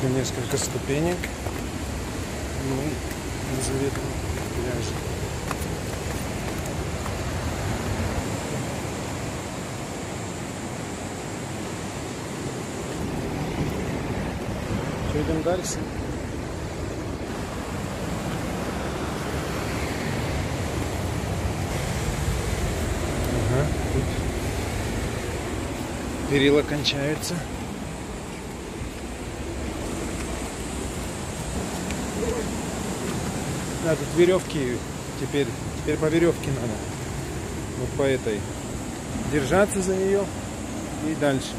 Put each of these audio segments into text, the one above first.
еще несколько ступенек. Ну, на заветном пляже. Что, идем дальше? Ага, тут перила кончаются. Да, тут веревки теперь, теперь по веревке надо. Вот по этой. Держаться за нее и дальше.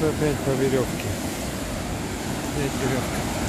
Тут опять по веревке. Опять веревка.